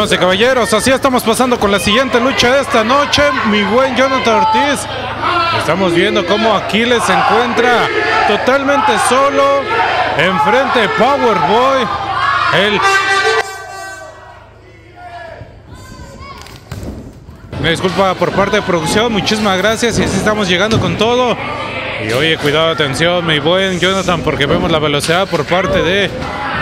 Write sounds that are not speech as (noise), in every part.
Damas y caballeros, así estamos pasando con la siguiente lucha de esta noche. Mi buen Jonathan Ortiz. Estamos viendo cómo Aquiles se encuentra totalmente solo enfrente de Powerboy. El Me disculpa por parte de producción, muchísimas gracias y así estamos llegando con todo. Y oye, cuidado, atención, mi buen Jonathan, porque vemos la velocidad por parte de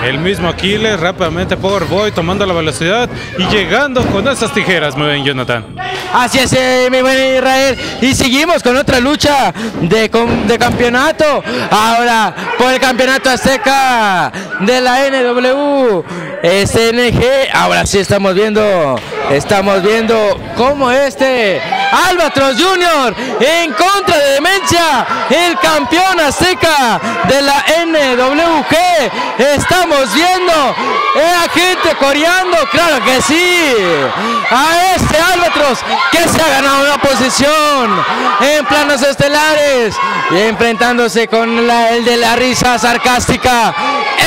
el mismo Aquiles, rápidamente Powerboy tomando la velocidad y llegando con esas tijeras, muy bien, Jonathan. Así es, eh, mi buen Israel. Y seguimos con otra lucha de, de campeonato. Ahora, por el campeonato azteca de la NW SNG. Ahora sí estamos viendo, estamos viendo cómo este Albatros Junior en contra de Demencia, el campeón azteca de la NWG. Estamos viendo a gente coreando, claro que sí, a este Albatros que se ha ganado una posición en planos estelares y enfrentándose con el de la risa sarcástica.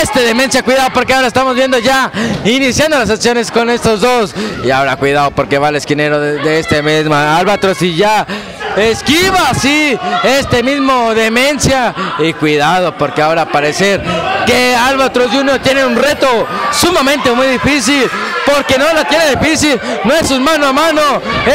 Este Demencia, cuidado porque ahora estamos viendo ya iniciando las acciones con estos dos. Y ahora cuidado porque va el esquinero de, este mismo Y ya esquiva, sí, este mismo Demencia. Y cuidado porque ahora parecer que Albatros Junior tiene un reto sumamente muy difícil porque no la tiene difícil, no es un mano a mano,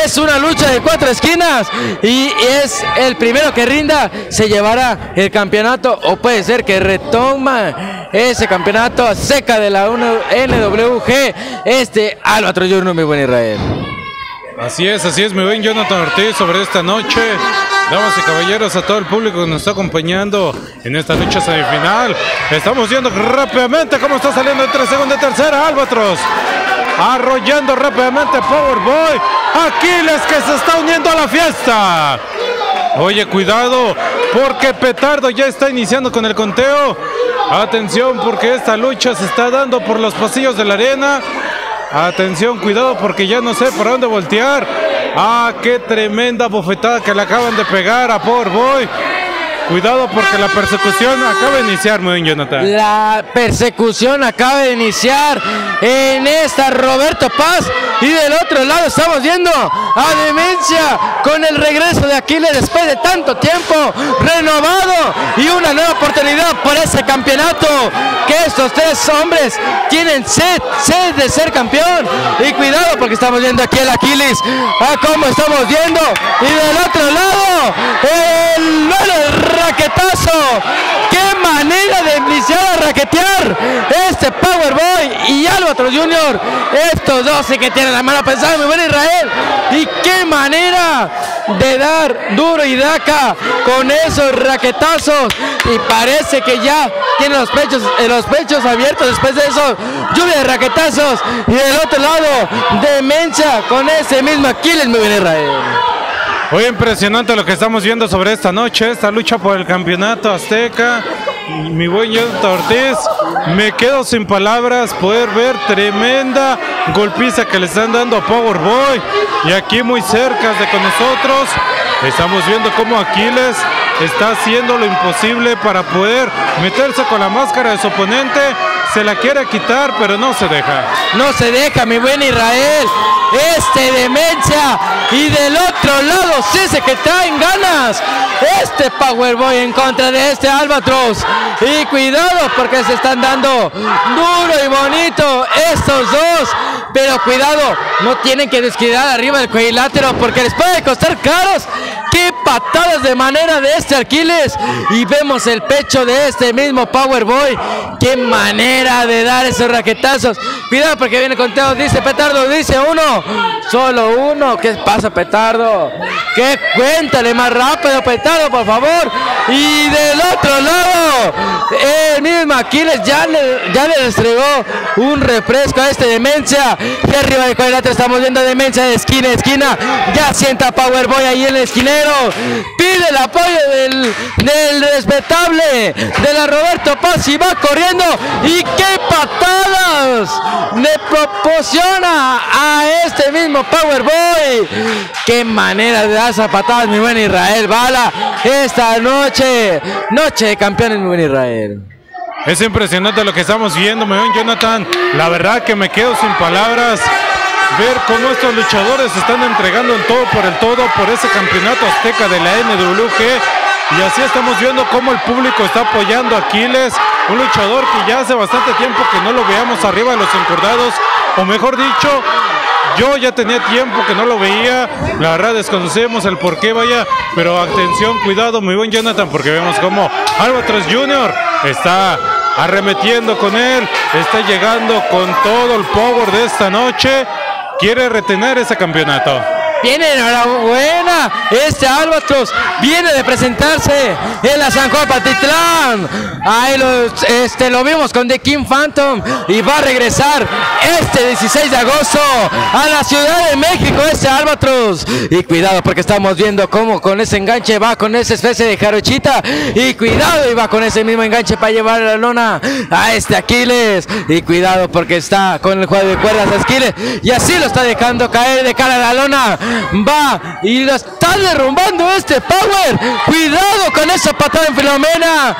es una lucha de cuatro esquinas y es el primero que rinda, se llevará el campeonato o puede ser que retoma ese campeonato seca de la NWG, este Albatros Junior, mi buen Israel. Así es, así es, mi buen Jonathan Ortiz sobre esta noche. Damas y caballeros, a todo el público que nos está acompañando en esta lucha semifinal. Estamos viendo rápidamente cómo está saliendo entre segunda y tercera Albatros. Arrollando rápidamente Powerboy. Aquiles que se está uniendo a la fiesta. Oye, cuidado, porque Petardo ya está iniciando con el conteo. Atención, porque esta lucha se está dando por los pasillos de la arena. Atención, cuidado, porque ya no sé por dónde voltear. Ah, qué tremenda bofetada que le acaban de pegar a Powerboy. Cuidado porque la persecución acaba de iniciar, muy bien, Jonathan. La persecución acaba de iniciar en esta Roberto Paz. Y del otro lado estamos viendo a Demencia con el regreso de Aquiles después de tanto tiempo renovado y una nueva oportunidad por ese campeonato que estos tres hombres tienen sed, sed de ser campeón. Y cuidado porque estamos viendo aquí el Aquiles, a cómo estamos viendo. Y del otro lado, el, raquetazo. ¡Qué manera de iniciar a raquetear este Powerboy y Álvaro Junior! Estos dos que tienen la mano pensada, muy buen Israel. Y qué manera de dar duro y daca con esos raquetazos. Y parece que ya tiene los pechos, eh, los pechos abiertos después de eso. Lluvia de raquetazos. Y del otro lado, demencia con ese mismo Aquiles, muy buen Israel. Muy impresionante lo que estamos viendo sobre esta noche, esta lucha por el campeonato azteca. Mi buen Jonathan Ortiz, me quedo sin palabras, poder ver tremenda golpiza que le están dando a Powerboy. Y aquí muy cerca de con nosotros, estamos viendo cómo Aquiles está haciendo lo imposible para poder meterse con la máscara de su oponente. Se la quiere quitar, pero no se deja. No se deja, mi buen Israel. Este demencia y del otro lado Cese que traen ganas. Este Powerboy en contra de este Albatros. Y cuidado porque se están dando duro y bonito estos dos. Pero cuidado no tienen que descuidar arriba del cuadrilátero porque les puede costar caros qué patadas de manera de este Aquiles y vemos el pecho de este mismo Powerboy qué manera de dar esos raquetazos cuidado porque viene conteo dice petardo dice uno Solo uno. ¿Qué pasa, Petardo? ¿Qué? Cuéntale más rápido, Petardo, por favor. Y del otro lado, el mismo Aquiles ya le, ya le entregó un refresco a este Demencia. Y arriba del cuadrilátero estamos viendo Demencia de esquina a esquina. Ya sienta Powerboy ahí en el esquinero. Pide el apoyo del, del respetable de la Roberto Paz y va corriendo. Y qué patadas le proporciona a este mismo Powerboy. Qué manera de dar zapatadas, mi buen Israel Bala. Esta noche, noche de campeones, mi buen Israel. Es impresionante lo que estamos viendo, me ven Jonathan. La verdad que me quedo sin palabras. Ver cómo estos luchadores están entregando en todo por el todo por ese campeonato azteca de la NWG. Y así estamos viendo cómo el público está apoyando a Aquiles, un luchador que ya hace bastante tiempo que no lo veamos arriba de los encordados, o mejor dicho, yo ya tenía tiempo que no lo veía, la verdad desconocemos el por qué, vaya, pero atención, cuidado, muy buen Jonathan, porque vemos como Albatros Jr. está arremetiendo con él, está llegando con todo el power de esta noche, quiere retener ese campeonato. Viene enhorabuena. Este Albatros viene de presentarse en la San Juan Patitlán. Ahí lo, este, lo vimos con The King Phantom y va a regresar este 16 de agosto a la Ciudad de México. Este Albatros. Y cuidado porque estamos viendo cómo con ese enganche va con esa especie de jarochita. Y cuidado y va con ese mismo enganche para llevar la lona a este Aquiles. Y cuidado porque está con el juego de cuerdas de Aquiles. Y así lo está dejando caer de cara a la lona va y lo está derrumbando este Power. Cuidado con esa patada en Filomena.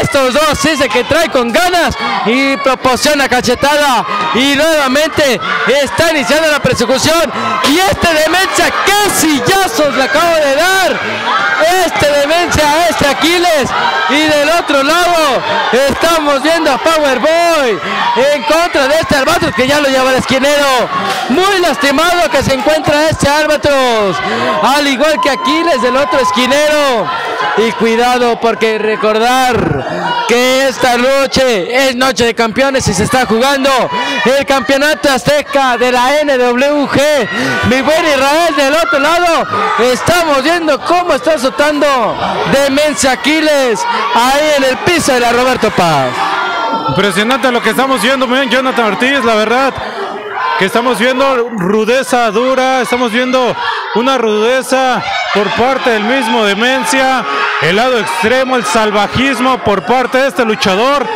Estos dos dice que trae con ganas y proporciona cachetada. Y nuevamente está iniciando la persecución. Y este demencia, qué sillazos le acabo de dar. Este demencia a este Aquiles. Y del otro lado estamos viendo a Power Boy en contra de este Albatros que ya lo lleva el esquinero. Muy lastimado que se encuentra este Albatros. Al igual que Aquiles del otro esquinero. Y cuidado porque recordar que esta noche es noche de campeones y se está jugando el campeonato azteca de la NWG. Mi buen Israel del otro lado. Estamos viendo cómo está azotando Demencia Aquiles ahí en el piso de la Roberto Paz. Impresionante lo que estamos viendo, Jonathan Ortiz, la verdad que estamos viendo rudeza dura, estamos viendo una rudeza por parte del mismo Demencia, el lado extremo, el salvajismo por parte de este luchador,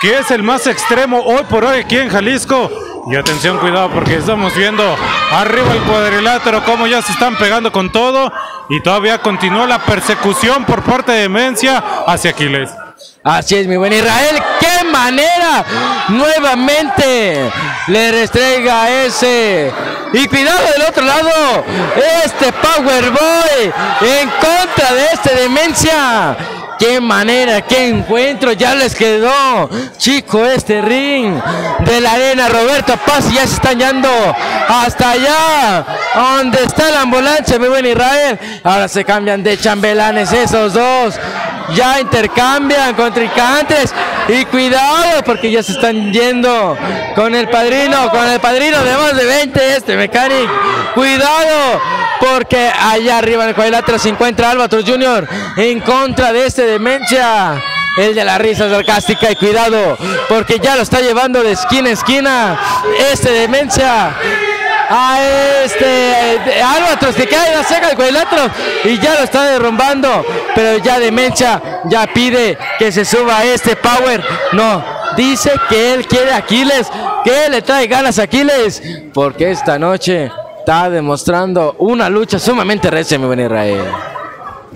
que es el más extremo hoy por hoy aquí en Jalisco. Y atención, cuidado, porque estamos viendo arriba el cuadrilátero, cómo ya se están pegando con todo. Y todavía continúa la persecución por parte de Demencia hacia Aquiles. Así es, mi buen Israel. ¡Qué manera! Nuevamente le restrega ese. Y cuidado del otro lado. Este Power Boy en contra de este Demencia. Qué manera, qué encuentro, ya les quedó, chico, este ring de la arena. Roberto Paz ya se están yendo hasta allá, donde está la ambulancia, mi buen Israel. Ahora se cambian de chambelanes esos dos, ya intercambian contrincantes y cuidado porque ya se están yendo con el padrino, con el padrino de más de 20, este mecánico. Cuidado porque allá arriba en el cuadrilátero se encuentra Albatros Junior en contra de este demencia. El de la risa sarcástica y cuidado, porque ya lo está llevando de esquina a esquina. Este demencia a este Albatros que cae la ceja del cuadrilátero y ya lo está derrumbando. Pero ya demencia ya pide que se suba a este power. No, dice que él quiere a Aquiles, que le trae ganas a Aquiles, porque esta noche está demostrando una lucha sumamente recia, mi buen Israel.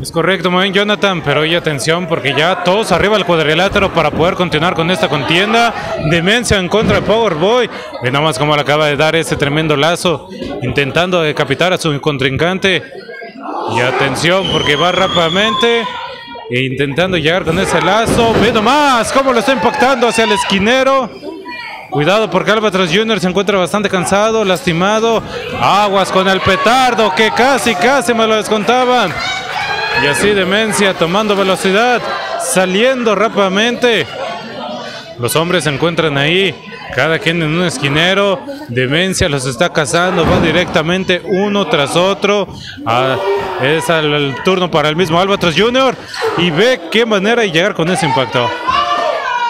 Es correcto, muy bien Jonathan, pero oye atención porque ya todos arriba al cuadrilátero para poder continuar con esta contienda. Demencia en contra de Powerboy. Ve nada más cómo le acaba de dar ese tremendo lazo, intentando decapitar a su contrincante. Y atención porque va rápidamente e intentando llegar con ese lazo. Ve nomás cómo lo está impactando hacia el esquinero. Cuidado porque Albatros Junior se encuentra bastante cansado, lastimado. Aguas con el petardo que casi, casi me lo descontaban. Y así Demencia tomando velocidad, saliendo rápidamente. Los hombres se encuentran ahí, cada quien en un esquinero. Demencia los está cazando, va directamente uno tras otro. Ah, es el, el turno para el mismo Albatros Junior. Y ve qué manera de llegar con ese impacto.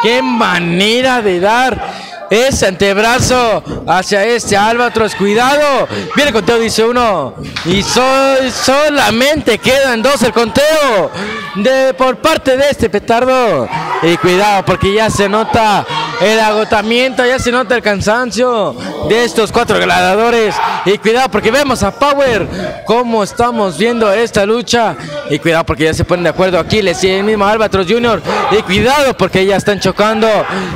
Qué manera de dar ese antebrazo hacia este Albatros. Cuidado. Viene el conteo, dice uno. Y sol- solamente quedan dos el conteo. De, por parte de este petardo. Y cuidado porque ya se nota el agotamiento, ya se nota el cansancio de estos cuatro gladiadores. Y cuidado porque vemos a Power cómo estamos viendo esta lucha. Y cuidado porque ya se ponen de acuerdo Aquiles y el mismo Albatros Jr. Y cuidado porque ya están chocando.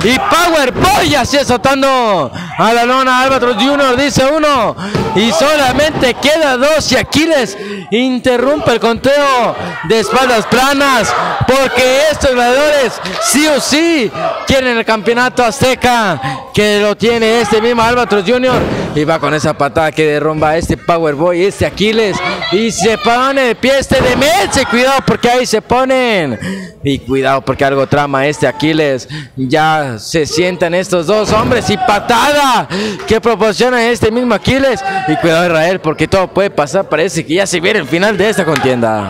Y Power Boy así azotando a la lona Albatros Jr. Dice uno. Y solamente queda dos y Aquiles interrumpe el conteo de espaldas planas. Porque estos gladiadores sí o sí quieren el campeonato azteca que lo tiene este mismo Albatros Jr. Y va con esa patada que derrumba este Powerboy, este Aquiles. Y se pone de pie este de Metze. Cuidado porque ahí se ponen. Y cuidado porque algo trama este Aquiles. Ya se sientan estos dos hombres y patada que proporciona este mismo Aquiles. Y cuidado Israel porque todo puede pasar. Parece que ya se viene el final de esta contienda.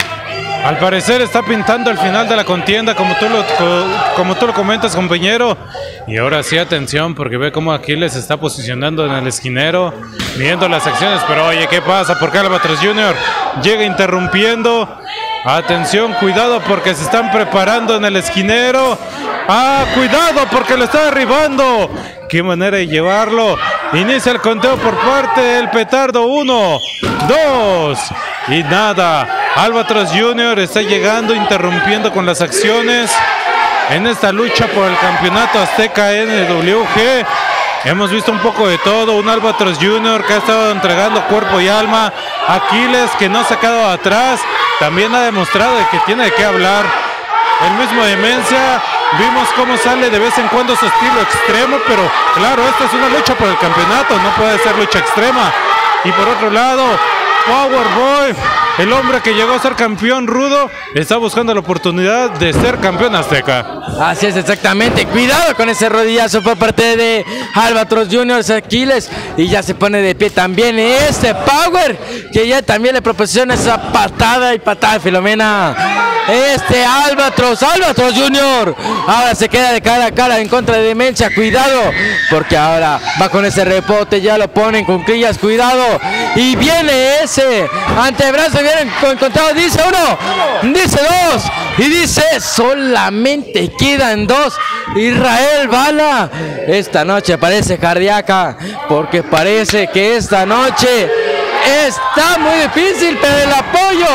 Al parecer está pintando el final de la contienda, como tú lo, como tú lo comentas, compañero. Y ahora sí, atención, porque ve cómo Aquiles está posicionando en el esquinero, viendo las acciones. Pero oye, ¿qué pasa? Porque Albatros Jr. llega interrumpiendo. Atención, cuidado, porque se están preparando en el esquinero. Ah, cuidado, porque lo está derribando. Qué manera de llevarlo. Inicia el conteo por parte del petardo. Uno, dos y nada. Albatros Junior está llegando, interrumpiendo con las acciones en esta lucha por el campeonato Azteca NWG. Hemos visto un poco de todo, un Albatros Junior que ha estado entregando cuerpo y alma, Aquiles que no ha quedado atrás, también ha demostrado que tiene de qué hablar. El mismo Demencia, vimos cómo sale de vez en cuando su estilo extremo, pero claro, esta es una lucha por el campeonato, no puede ser lucha extrema. Y por otro lado, Powerboy el hombre que llegó a ser campeón rudo está buscando la oportunidad de ser campeón azteca. Así es, exactamente. Cuidado con ese rodillazo por parte de Albatros Juniors Aquiles. Y ya se pone de pie también este Power, que ya también le proporciona esa patada y patada Filomena. Este Albatros, Albatros Junior. Ahora se queda de cara a cara en contra de Demencia. Cuidado, porque ahora va con ese repote. Ya lo ponen con crillas. Cuidado. Y viene ese antebrazo vienen encontrado, dice uno, dice dos, y dice solamente quedan dos. Israel Bala, esta noche parece cardíaca, porque parece que esta noche está muy difícil, pero el apoyo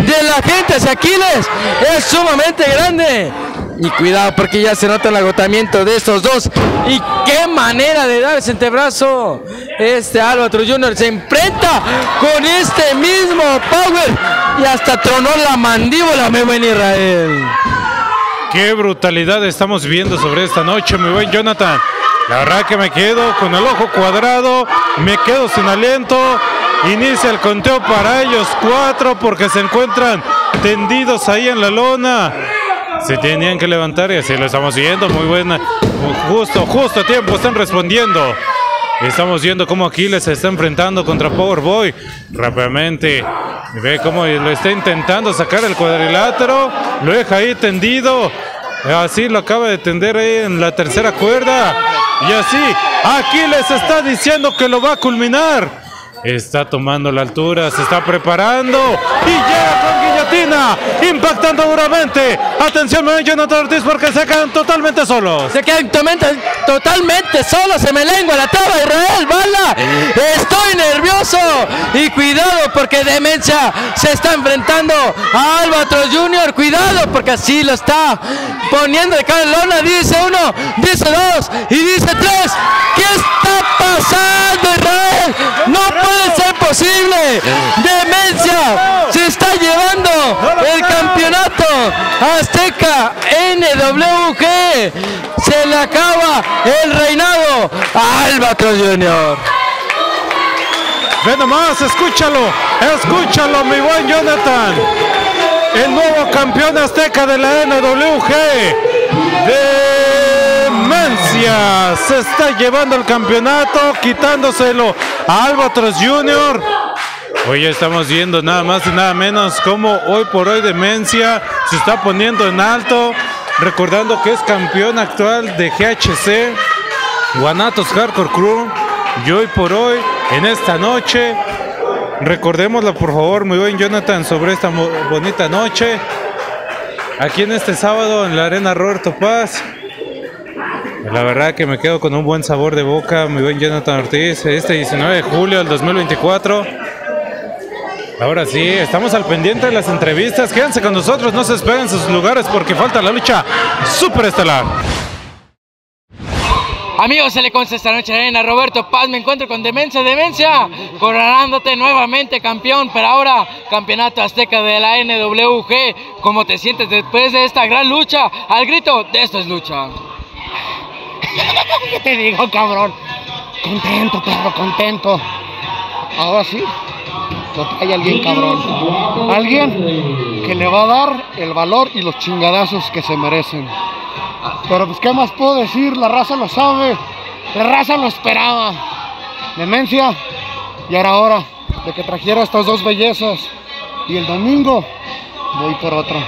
de la gente hacia Aquiles es sumamente grande. Y cuidado porque ya se nota el agotamiento de estos dos. Y qué manera de dar ese antebrazo. Este Álvaro Junior se enfrenta con este mismo Power. Y hasta tronó la mandíbula, mi buen Israel. Qué brutalidad estamos viendo sobre esta noche, mi buen Jonathan. La verdad que me quedo con el ojo cuadrado, me quedo sin aliento. Inicia el conteo para ellos cuatro porque se encuentran tendidos ahí en la lona se tenían que levantar y así lo estamos viendo. Muy buena, justo, justo a tiempo están respondiendo. Estamos viendo cómo Aquiles se está enfrentando contra Powerboy rápidamente. Ve cómo lo está intentando sacar el cuadrilátero. Lo deja ahí tendido. Así lo acaba de tender ahí en la tercera cuerda. Y así Aquiles está diciendo que lo va a culminar. Está tomando la altura, se está preparando y llega con impactando duramente. Atención, Jonathan Ortiz, porque se quedan totalmente solos. Se quedan totalmente, solos, se me lengua la taba Israel, bala. Estoy nervioso y cuidado porque Demencia se está enfrentando a Albatros Junior. Cuidado porque así lo está poniendo de cara lona. Dice uno, dice dos y dice tres. ¿Qué está pasando, Israel? No puede ser posible. Demencia se está llevando el campeonato Azteca NWG. Se le acaba el reinado a Albatros Junior. Ve nomás, escúchalo, escúchalo, mi buen Jonathan. El nuevo campeón azteca de la NWG. Demencia se está llevando el campeonato, quitándoselo a Albatros Junior. Hoy estamos viendo nada más y nada menos como hoy por hoy Demencia se está poniendo en alto, recordando que es campeón actual de GHC, Guanatos Hardcore Crew. Y hoy por hoy, en esta noche, recordémoslo por favor, muy buen Jonathan, sobre esta bonita noche. aquí en este sábado en la Arena Roberto Paz. La verdad que me quedo con un buen sabor de boca, mi buen Jonathan Ortiz, este 19 de julio del 2024. Ahora sí, estamos al pendiente de las entrevistas. Quédense con nosotros, no se despeguen sus lugares porque falta la lucha super estelar. Amigos, se le consta esta noche en arena Roberto Paz. Me encuentro con Demencia, Demencia, coronándote nuevamente campeón, pero ahora campeonato azteca de la NWG. ¿Cómo te sientes después de esta gran lucha? Al grito de esto es lucha. (laughs) ¿Qué te digo, cabrón? Contento, perro, contento. Ahora sí, hay alguien cabrón. Alguien que le va a dar el valor y los chingadazos que se merecen. Pero pues, ¿qué más puedo decir? La raza lo sabe. La raza lo esperaba. Demencia. Y ahora hora de que trajera estas dos bellezas. Y el domingo voy por otro.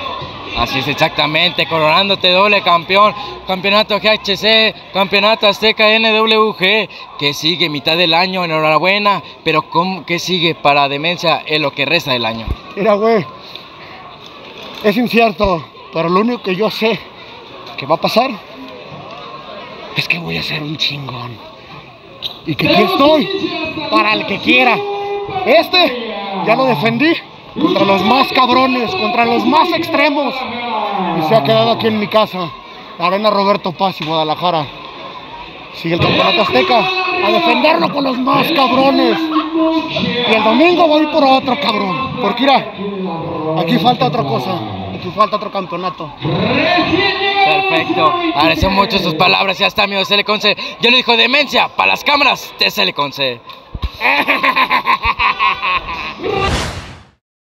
Así es exactamente, coronándote doble campeón, campeonato GHC, campeonato Azteca NWG, que sigue mitad del año, enhorabuena, pero ¿cómo, ¿qué sigue para Demencia en lo que resta del año? Mira, güey, es incierto, pero lo único que yo sé que va a pasar es que voy a ser un chingón. Y que aquí estoy para el que quiera. Este ya lo defendí contra los más cabrones, contra los más extremos. Y se ha quedado aquí en mi casa, la Arena Roberto Paz y Guadalajara. Sigue el campeonato azteca a defenderlo con los más cabrones. Y el domingo voy por otro cabrón. Porque mira, aquí falta otra cosa. Aquí falta otro campeonato. Perfecto. Agradecemos mucho sus palabras. Ya está, amigo Conce. Yo le dijo demencia para las cámaras de Conce. (laughs)